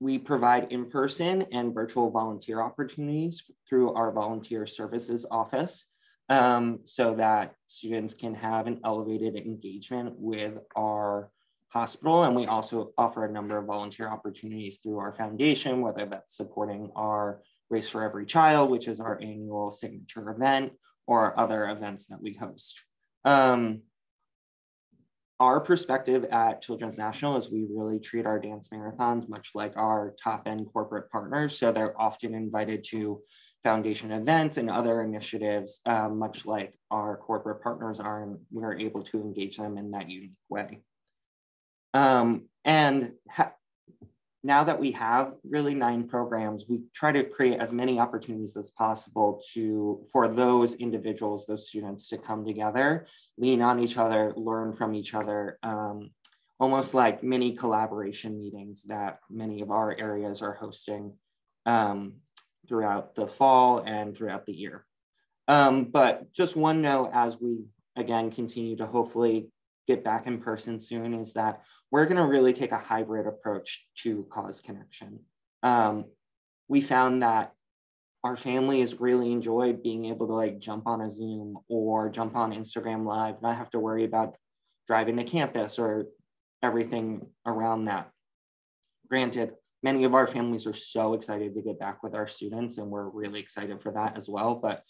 B: we provide in-person and virtual volunteer opportunities through our volunteer services office. um, so that students can have an elevated engagement with our hospital. And we also offer a number of volunteer opportunities through our foundation, whether that's supporting our Race for Every Child, which is our annual signature event, or other events that we host. Um, our perspective at Children's National is we really treat our dance marathons much like our top end corporate partners. So they're often invited to foundation events and other initiatives, uh, much like our corporate partners are, and we're able to engage them in that unique way. Um, and now that we have really nine programs, we try to create as many opportunities as possible to for those individuals, those students to come together, lean on each other, learn from each other, um, almost like mini collaboration meetings that many of our areas are hosting um, throughout the fall and throughout the year. Um, but just one note as we again continue to hopefully get back in person soon is that we're going to really take a hybrid approach to cause connection. Um, we found that our families really enjoyed being able to like jump on a Zoom or jump on Instagram Live, not have to worry about driving to campus or everything around that. Granted, many of our families are so excited to get back with our students, and we're really excited for that as well. But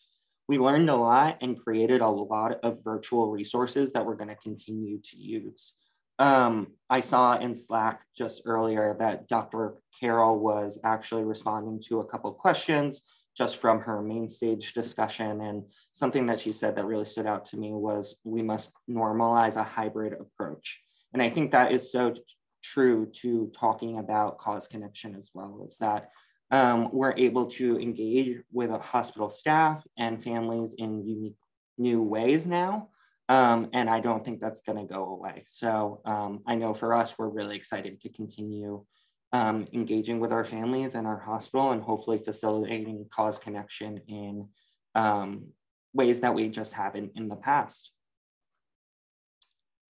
B: we learned a lot and created a lot of virtual resources that we're going to continue to use. Um, I saw in Slack just earlier that Dr. Carroll was actually responding to a couple questions just from her main stage discussion. And something that she said that really stood out to me was we must normalize a hybrid approach. And I think that is so true to talking about cause connection as well, is that um, we're able to engage with hospital staff and families in unique new ways now. Um, and I don't think that's going to go away. So um, I know for us, we're really excited to continue um, engaging with our families and our hospital and hopefully facilitating cause connection in um, ways that we just haven't in the past.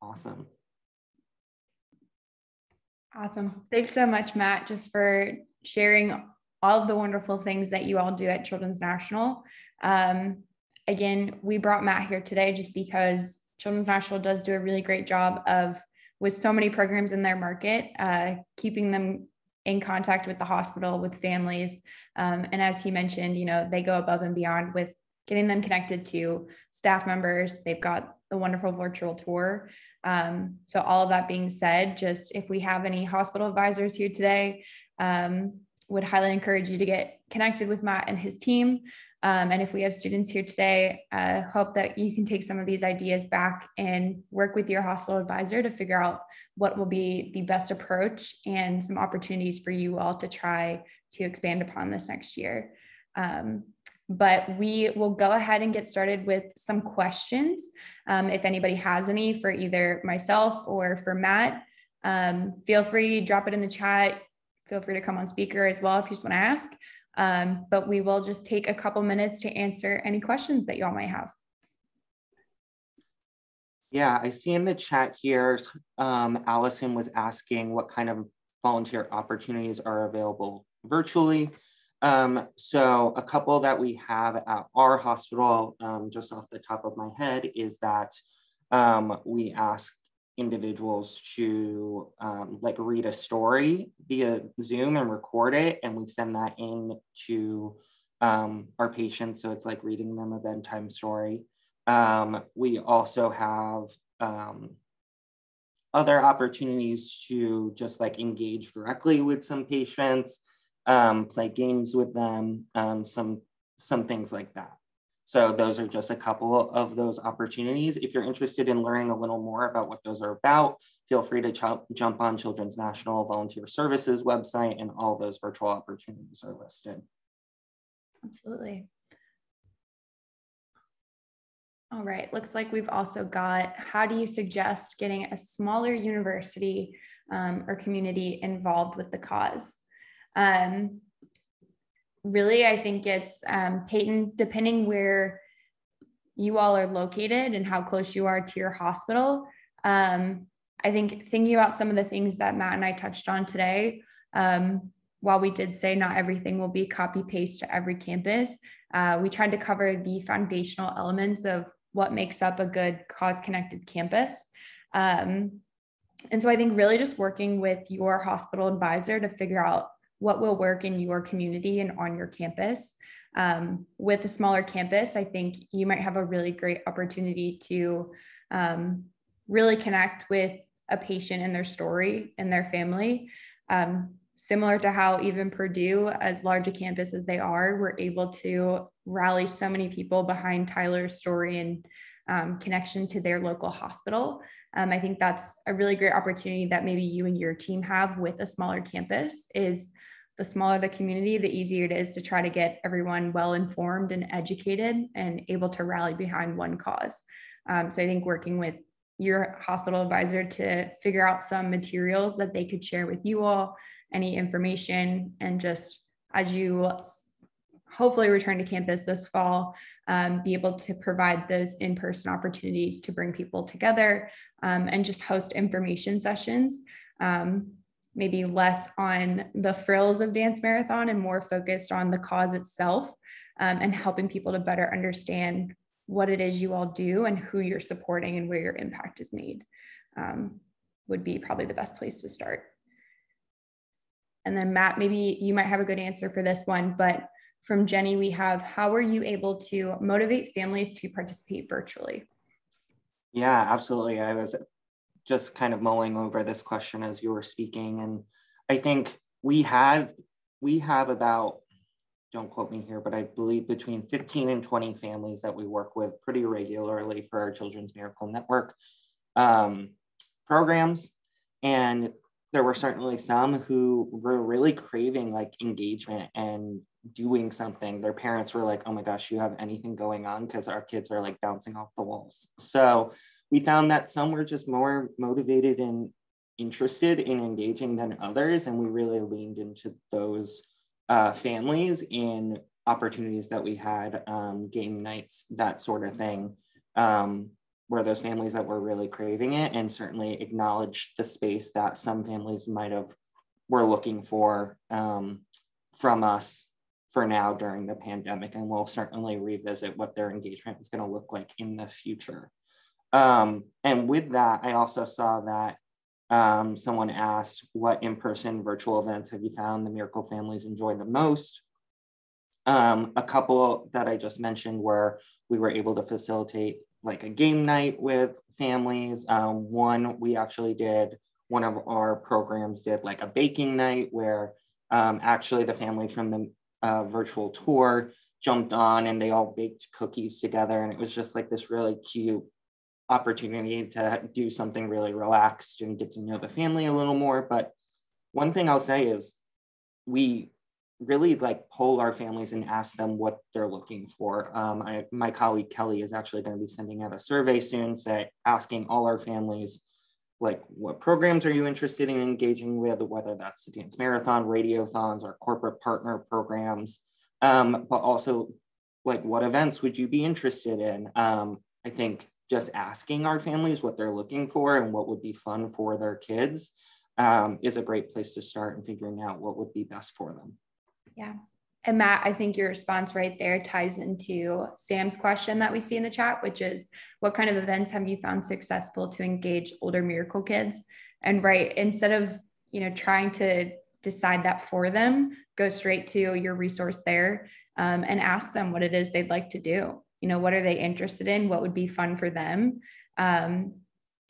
B: Awesome.
A: Awesome. Thanks so much, Matt, just for sharing all of the wonderful things that you all do at Children's National. Um, again, we brought Matt here today just because Children's National does do a really great job of, with so many programs in their market, uh, keeping them in contact with the hospital, with families. Um, and as he mentioned, you know, they go above and beyond with getting them connected to staff members. They've got the wonderful virtual tour. Um, so all of that being said, just if we have any hospital advisors here today, um, would highly encourage you to get connected with Matt and his team. Um, and if we have students here today, uh, hope that you can take some of these ideas back and work with your hospital advisor to figure out what will be the best approach and some opportunities for you all to try to expand upon this next year. Um, but we will go ahead and get started with some questions. Um, if anybody has any for either myself or for Matt, um, feel free, drop it in the chat feel free to come on speaker as well if you just want to ask. Um, but we will just take a couple minutes to answer any questions that y'all might have.
B: Yeah, I see in the chat here, um, Allison was asking what kind of volunteer opportunities are available virtually. Um, so a couple that we have at our hospital, um, just off the top of my head, is that um, we ask individuals to um, like read a story via Zoom and record it, and we send that in to um, our patients. So it's like reading them a bedtime story. Um, we also have um, other opportunities to just like engage directly with some patients, um, play games with them, um, some some things like that. So those are just a couple of those opportunities. If you're interested in learning a little more about what those are about, feel free to ch jump on Children's National Volunteer Services website and all those virtual opportunities are listed.
A: Absolutely. All right, looks like we've also got, how do you suggest getting a smaller university um, or community involved with the cause? Um, really, I think it's um, depending where you all are located and how close you are to your hospital. Um, I think thinking about some of the things that Matt and I touched on today, um, while we did say not everything will be copy paste to every campus, uh, we tried to cover the foundational elements of what makes up a good cause connected campus. Um, and so I think really just working with your hospital advisor to figure out what will work in your community and on your campus. Um, with a smaller campus, I think you might have a really great opportunity to um, really connect with a patient and their story and their family. Um, similar to how even Purdue, as large a campus as they are, were able to rally so many people behind Tyler's story and um, connection to their local hospital. Um, I think that's a really great opportunity that maybe you and your team have with a smaller campus is the smaller the community, the easier it is to try to get everyone well informed and educated and able to rally behind one cause. Um, so I think working with your hospital advisor to figure out some materials that they could share with you all, any information, and just as you hopefully return to campus this fall, um, be able to provide those in person opportunities to bring people together um, and just host information sessions. Um, maybe less on the frills of dance marathon and more focused on the cause itself um, and helping people to better understand what it is you all do and who you're supporting and where your impact is made um, would be probably the best place to start. And then Matt, maybe you might have a good answer for this one, but from Jenny, we have how are you able to motivate families to participate virtually?
B: Yeah, absolutely. I was just kind of mulling over this question as you were speaking. And I think we had, we have about don't quote me here, but I believe between 15 and 20 families that we work with pretty regularly for our Children's Miracle Network um, programs. And there were certainly some who were really craving like engagement and doing something. Their parents were like, oh my gosh, you have anything going on? Because our kids are like bouncing off the walls. So we found that some were just more motivated and interested in engaging than others. And we really leaned into those uh, families in opportunities that we had, um, game nights, that sort of thing, um, were those families that were really craving it and certainly acknowledged the space that some families might have were looking for um, from us for now during the pandemic. And we'll certainly revisit what their engagement is going to look like in the future. Um, and with that, I also saw that um, someone asked, what in-person virtual events have you found the Miracle families enjoy the most? Um, a couple that I just mentioned where we were able to facilitate like a game night with families. Um, one, we actually did, one of our programs did like a baking night where um, actually the family from the uh, virtual tour jumped on and they all baked cookies together. And it was just like this really cute opportunity to do something really relaxed and get to know the family a little more. But one thing I'll say is we really like poll our families and ask them what they're looking for. Um, I, my colleague Kelly is actually going to be sending out a survey soon, say asking all our families like what programs are you interested in engaging with, whether that's the dance marathon, radiothons, or corporate partner programs, um, but also like what events would you be interested in? Um, I think just asking our families what they're looking for and what would be fun for their kids um, is a great place to start and figuring out what would be best for them.
A: Yeah. And Matt, I think your response right there ties into Sam's question that we see in the chat, which is what kind of events have you found successful to engage older miracle kids? And right, instead of, you know, trying to decide that for them, go straight to your resource there um, and ask them what it is they'd like to do you know what are they interested in? What would be fun for them? Um,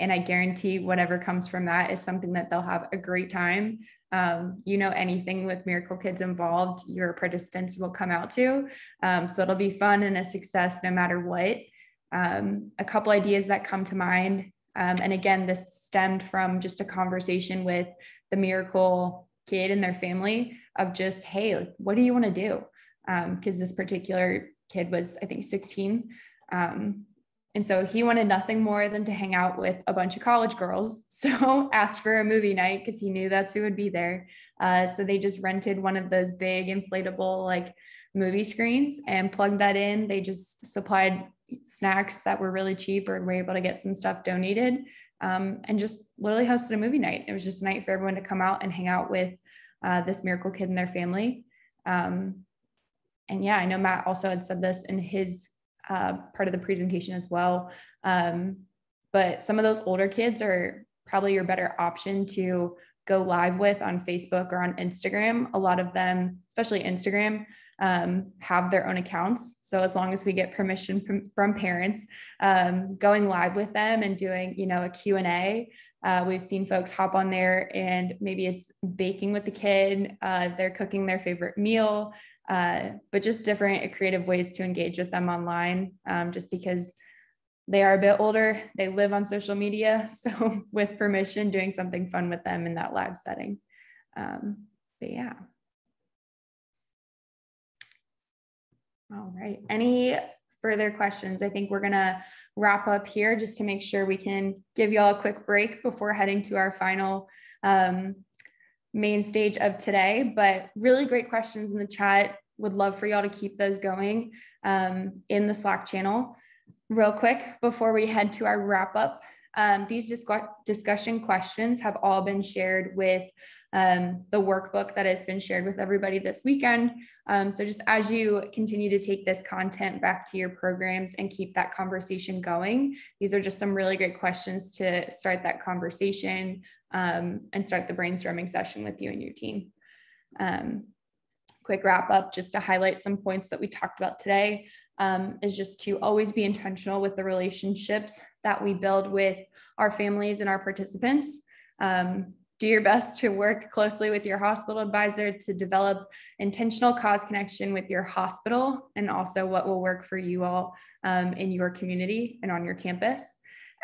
A: and i guarantee whatever comes from that is something that they'll have a great time. Um, you know anything with miracle kids involved your participants will come out to. Um, so it'll be fun and a success no matter what. Um, a couple ideas that come to mind um, and again this stemmed from just a conversation with the miracle kid and their family of just hey what do you want to do? Because um, this particular kid was, I think, 16. Um, and so he wanted nothing more than to hang out with a bunch of college girls. [laughs] So asked for a movie night because he knew that's who would be there. Uh, so they just rented one of those big inflatable like movie screens and plugged that in. They just supplied snacks that were really cheap or were able to get some stuff donated um, and just literally hosted a movie night. It was just a night for everyone to come out and hang out with uh, this miracle kid and their family. Um, and yeah, I know Matt also had said this in his uh, part of the presentation as well. Um, but some of those older kids are probably your better option to go live with on Facebook or on Instagram. A lot of them, especially Instagram, um, have their own accounts. So as long as we get permission from, from parents, um, going live with them and doing, you know, a Q&A, uh, we've seen folks hop on there and maybe it's baking with the kid, uh, they're cooking their favorite meal, uh, but just different creative ways to engage with them online um, just because they are a bit older, they live on social media. [laughs] So, with permission, doing something fun with them in that live setting. Um, but yeah. All right. Any further questions? I think we're going to wrap up here just to make sure we can give you all a quick break before heading to our final um, main stage of today. But really great questions in the chat. Would love for y'all to keep those going um, in the Slack channel real quick before we head to our wrap up. Um, these discussion questions have all been shared with um, the workbook that has been shared with everybody this weekend. Um, so just as you continue to take this content back to your programs and keep that conversation going, these are just some really great questions to start that conversation um, and start the brainstorming session with you and your team. Um, quick wrap up just to highlight some points that we talked about today um, is just to always be intentional with the relationships that we build with our families and our participants. Um, do your best to work closely with your hospital advisor to develop intentional cause connection with your hospital and also what will work for you all um, in your community and on your campus.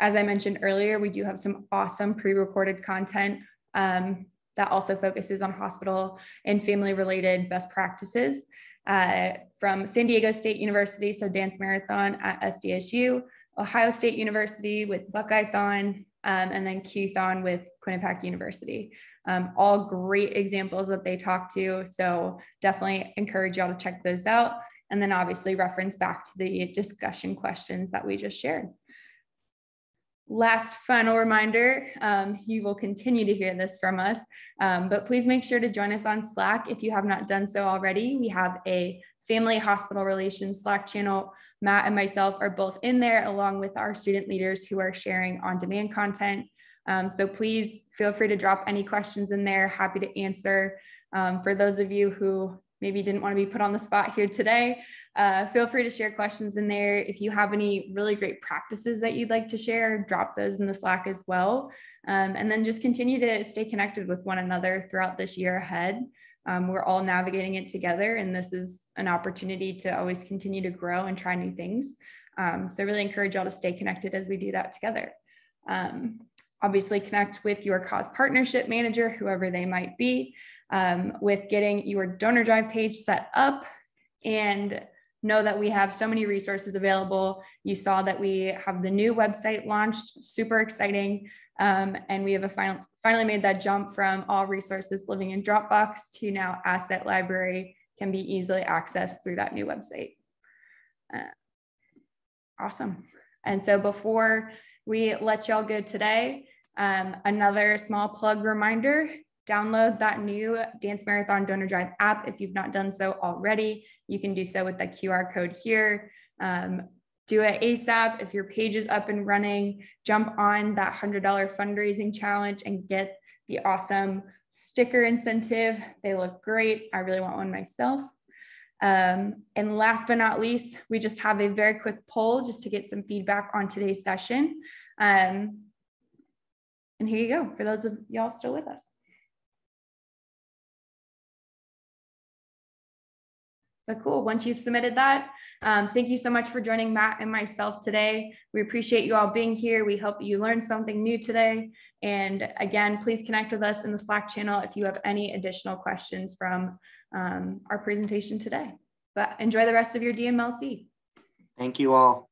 A: As I mentioned earlier, we do have some awesome pre-recorded content um, that also focuses on hospital and family related best practices uh, from San Diego State University, so Dance Marathon at SDSU, Ohio State University with Buckeyethon, um, and then Qthon with Quinnipiac University. Um, all great examples that they talk to. So definitely encourage y'all to check those out. And then obviously reference back to the discussion questions that we just shared. Last final reminder, um, you will continue to hear this from us, um, but please make sure to join us on Slack if you have not done so already. We have a family hospital relations Slack channel. Matt and myself are both in there along with our student leaders who are sharing on demand content. Um, so please feel free to drop any questions in there, happy to answer. Um, for those of you who maybe didn't want to be put on the spot here today, uh, feel free to share questions in there. If you have any really great practices that you'd like to share, drop those in the Slack as well. Um, and then just continue to stay connected with one another throughout this year ahead. Um, we're all navigating it together, and this is an opportunity to always continue to grow and try new things. Um, so, I really encourage y'all to stay connected as we do that together. Um, obviously, connect with your cause partnership manager, whoever they might be, um, with getting your donor drive page set up and know that we have so many resources available. You saw that we have the new website launched, super exciting. Um, and we have a final, finally made that jump from all resources living in Dropbox to now asset library can be easily accessed through that new website. Uh, awesome. And so before we let y'all go today, um, another small plug reminder, download that new Dance Marathon Donor Drive app if you've not done so already. You can do so with the QR code here. Um, do it ASAP. If your page is up and running, jump on that $100 fundraising challenge and get the awesome sticker incentive. They look great. I really want one myself. Um, and last but not least, we just have a very quick poll just to get some feedback on today's session. Um, and here you go for those of y'all still with us. But cool, once you've submitted that, um, thank you so much for joining Matt and myself today. We appreciate you all being here. We hope you learned something new today. And again, please connect with us in the Slack channel if you have any additional questions from um, our presentation today. But enjoy the rest of your DMLC.
B: Thank you all.